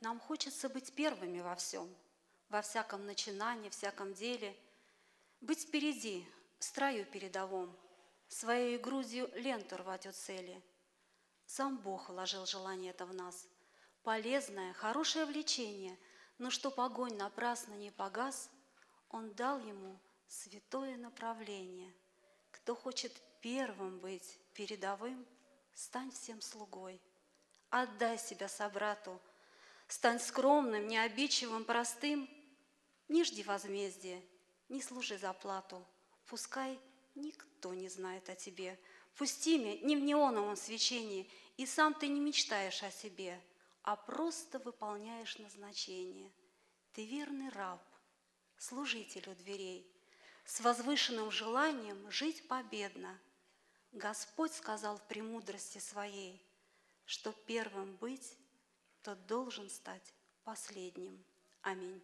Нам хочется быть первыми во всем, во всяком начинании, всяком деле, быть впереди, в строю передовом, своей грудью ленту рвать у цели. Сам Бог вложил желание это в нас, полезное, хорошее влечение, но чтоб огонь напрасно не погас, Он дал ему святое направление. Кто хочет первым быть, передовым, стань всем слугой. Отдай себя собрату, стань скромным, необидчивым, простым. Не жди возмездия, не служи за плату. Пускай никто не знает о тебе. Пусть имя не в неоновом свечении, и сам ты не мечтаешь о себе, а просто выполняешь назначение. Ты верный раб, служитель у дверей, с возвышенным желанием жить победно. Господь сказал в премудрости своей, что первым быть, тот должен стать последним. Аминь.